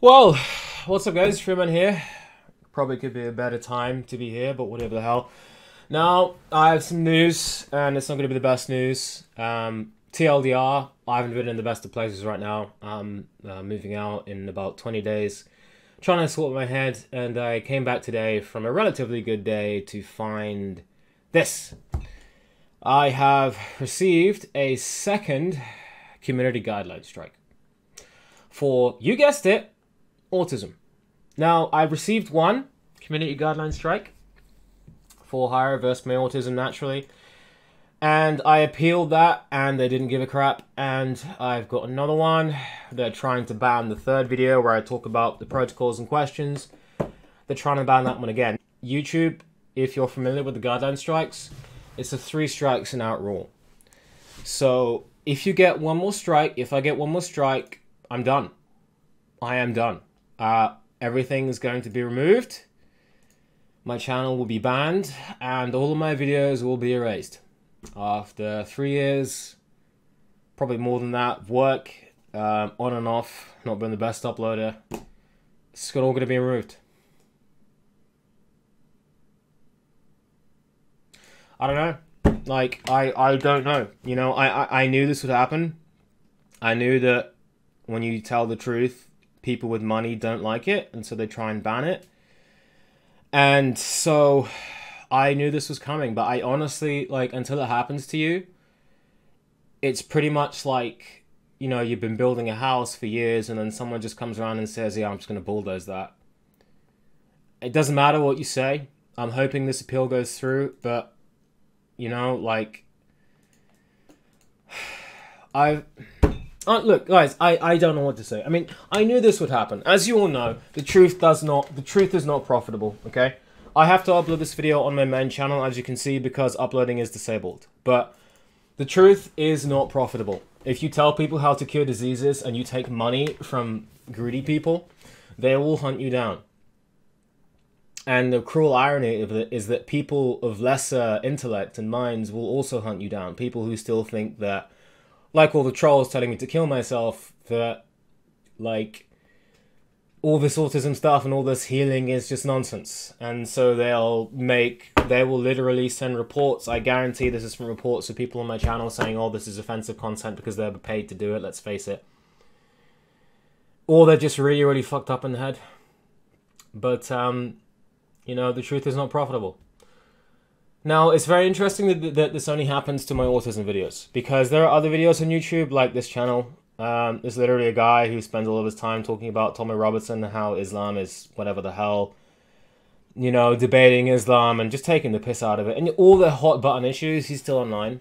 Well, what's up, guys? Freeman here. Probably could be a better time to be here, but whatever the hell. Now, I have some news, and it's not going to be the best news. Um, TLDR, I haven't been in the best of places right now. I'm uh, moving out in about 20 days, trying to sort my head, and I came back today from a relatively good day to find this. I have received a second community guideline strike for, you guessed it, autism. Now, I received one community guideline strike for higher reverse my autism naturally. And I appealed that and they didn't give a crap. And I've got another one. They're trying to ban the third video where I talk about the protocols and questions. They're trying to ban that one again. YouTube, if you're familiar with the guideline strikes, it's a three strikes and out rule. So if you get one more strike, if I get one more strike, I'm done. I am done. Uh, everything is going to be removed. My channel will be banned and all of my videos will be erased. After three years, probably more than that, work um, on and off, not been the best uploader, it's all going to be removed. I don't know. Like, I, I don't know. You know, I, I, I knew this would happen. I knew that when you tell the truth, people with money don't like it, and so they try and ban it. And so I knew this was coming, but I honestly, like, until it happens to you, it's pretty much like, you know, you've been building a house for years, and then someone just comes around and says, Yeah, I'm just going to bulldoze that. It doesn't matter what you say. I'm hoping this appeal goes through, but, you know, like, I've. Uh, look, guys, I, I don't know what to say. I mean, I knew this would happen. As you all know, the truth does not, the truth is not profitable, okay? I have to upload this video on my main channel, as you can see, because uploading is disabled. But the truth is not profitable. If you tell people how to cure diseases and you take money from greedy people, they will hunt you down. And the cruel irony of it is that people of lesser intellect and minds will also hunt you down. People who still think that like all the trolls telling me to kill myself that like all this autism stuff and all this healing is just nonsense. And so they'll make they will literally send reports. I guarantee this is from reports of people on my channel saying oh this is offensive content because they're paid to do it let's face it. Or they're just really really fucked up in the head. But um you know the truth is not profitable now, it's very interesting that, that this only happens to my autism videos because there are other videos on YouTube like this channel. Um, there's literally a guy who spends all of his time talking about Tommy Robertson how Islam is whatever the hell, you know, debating Islam and just taking the piss out of it. And all the hot button issues, he's still online.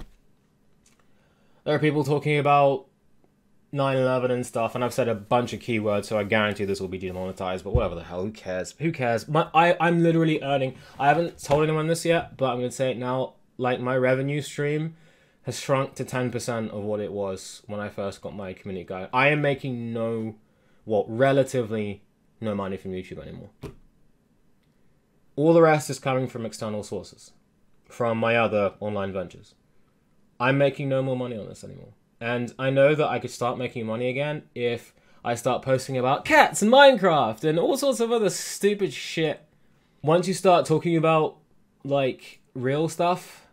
There are people talking about 9-11 and stuff, and I've said a bunch of keywords, so I guarantee this will be demonetized, but whatever the hell, who cares? Who cares? My, I, I'm literally earning, I haven't told anyone this yet, but I'm going to say it now, like, my revenue stream has shrunk to 10% of what it was when I first got my community guide. I am making no, what, relatively no money from YouTube anymore. All the rest is coming from external sources, from my other online ventures. I'm making no more money on this anymore. And I know that I could start making money again if I start posting about cats and Minecraft and all sorts of other stupid shit. Once you start talking about like real stuff,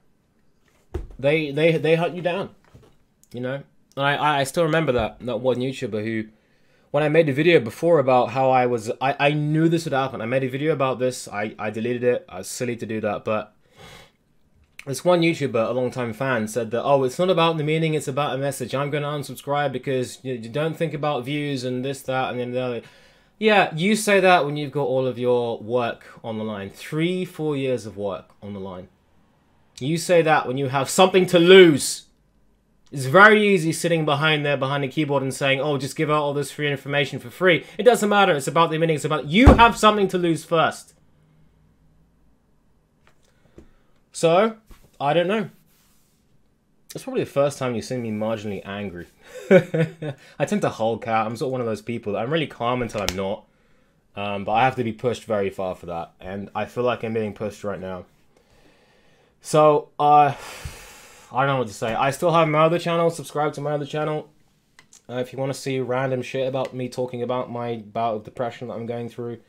they they they hunt you down. You know? I I still remember that that one YouTuber who when I made a video before about how I was I, I knew this would happen. I made a video about this. I, I deleted it. I was silly to do that, but this one YouTuber, a long-time fan, said that, oh, it's not about the meaning, it's about a message. I'm going to unsubscribe because you, don't think about views and this, that, and then the other. Yeah, you say that when you've got all of your work on the line. Three, four years of work on the line. You say that when you have something to lose. It's very easy sitting behind there, behind a keyboard and saying, oh, just give out all this free information for free. It doesn't matter. It's about the meaning. It's about you have something to lose first. So, I don't know. It's probably the first time you've seen me marginally angry. I tend to hulk out. I'm sort of one of those people. I'm really calm until I'm not. Um, but I have to be pushed very far for that. And I feel like I'm being pushed right now. So, uh, I don't know what to say. I still have my other channel. Subscribe to my other channel. Uh, if you want to see random shit about me talking about my bout of depression that I'm going through,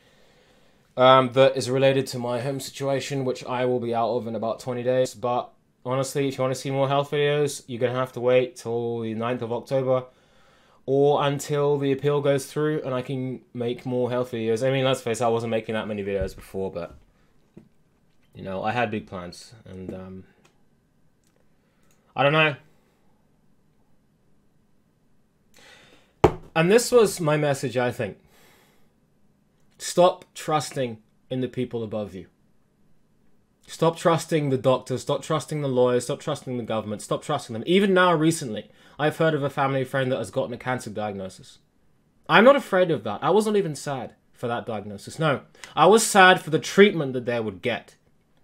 um, that is related to my home situation, which I will be out of in about 20 days. But honestly, if you want to see more health videos, you're going to have to wait till the 9th of October or until the appeal goes through and I can make more health videos. I mean, let's face it, I wasn't making that many videos before, but you know, I had big plans and um, I don't know. And this was my message, I think. Stop trusting in the people above you. Stop trusting the doctors, stop trusting the lawyers, stop trusting the government, stop trusting them. Even now, recently, I've heard of a family friend that has gotten a cancer diagnosis. I'm not afraid of that. I wasn't even sad for that diagnosis. No, I was sad for the treatment that they would get.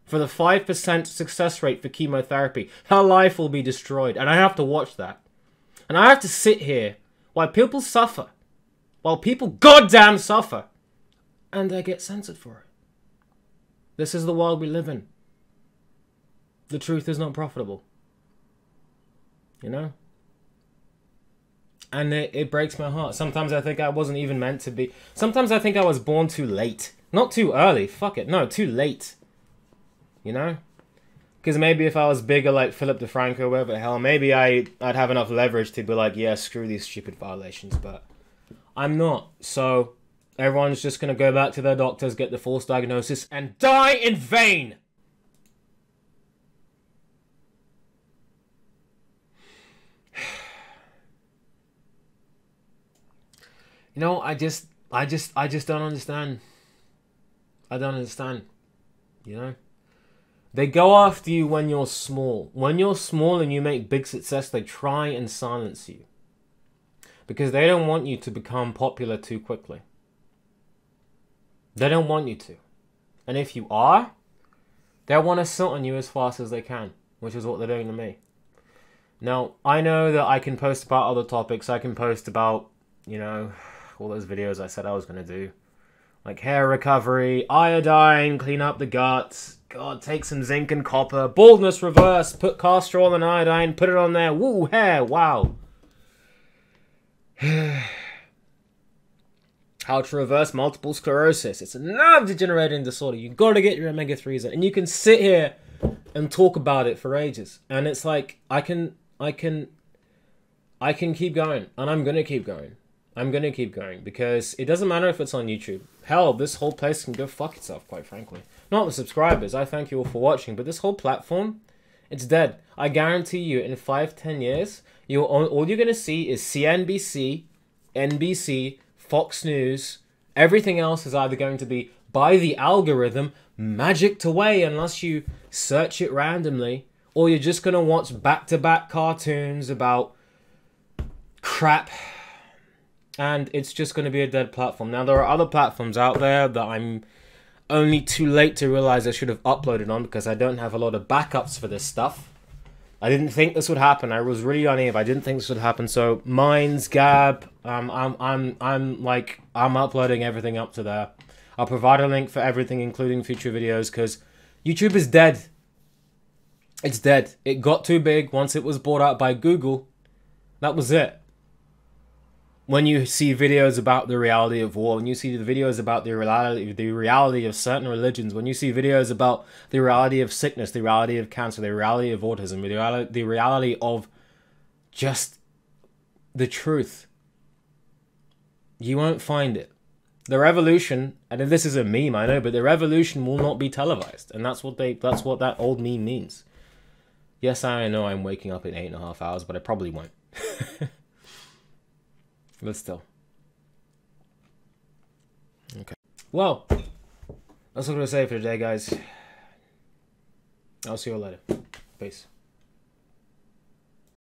For the 5% success rate for chemotherapy. Her life will be destroyed. And I have to watch that. And I have to sit here while people suffer. While people goddamn suffer. And I get censored for it. This is the world we live in. The truth is not profitable. You know? And it, it breaks my heart. Sometimes I think I wasn't even meant to be. Sometimes I think I was born too late. Not too early. Fuck it. No, too late. You know? Because maybe if I was bigger like Philip DeFranco, or whatever the hell, maybe I, I'd have enough leverage to be like, yeah, screw these stupid violations. But I'm not. So everyone's just going to go back to their doctors, get the false diagnosis, and die in vain! You know, I just, I just, I just don't understand. I don't understand. You know? They go after you when you're small. When you're small and you make big success, they try and silence you. Because they don't want you to become popular too quickly. They don't want you to. And if you are, they want to sit on you as fast as they can, which is what they're doing to me. Now, I know that I can post about other topics. I can post about, you know, all those videos I said I was going to do. Like hair recovery, iodine, clean up the guts, God, take some zinc and copper, baldness reverse, put castor oil and iodine, put it on there, woo, hair, wow. How to reverse multiple sclerosis. It's a nerve degenerating disorder. You've gotta get your omega 3s in. And you can sit here and talk about it for ages. And it's like I can I can I can keep going. And I'm gonna keep going. I'm gonna keep going because it doesn't matter if it's on YouTube. Hell, this whole place can go fuck itself, quite frankly. Not the subscribers. I thank you all for watching, but this whole platform, it's dead. I guarantee you, in five, ten years, you all you're gonna see is CNBC, NBC, Fox News. Everything else is either going to be by the algorithm, magicked away unless you search it randomly, or you're just gonna watch back-to-back cartoons about crap and it's just going to be a dead platform. Now, there are other platforms out there that I'm only too late to realize I should have uploaded on because I don't have a lot of backups for this stuff. I didn't think this would happen. I was really naive. I didn't think this would happen. So, Minds, Gab, um, I'm, I'm, I'm like, I'm uploading everything up to there. I'll provide a link for everything, including future videos, because YouTube is dead. It's dead. It got too big once it was bought out by Google. That was it when you see videos about the reality of war, when you see the videos about the reality, the reality of certain religions, when you see videos about the reality of sickness, the reality of cancer, the reality of autism, the reality, the reality of just the truth, you won't find it. The revolution, and this is a meme, I know, but the revolution will not be televised, and that's what they, that's what that old meme means. Yes, I know I'm waking up in eight and a half hours, but I probably won't. But still. Okay. Well, that's what I'm going to say for today, guys. I'll see you all later. Peace.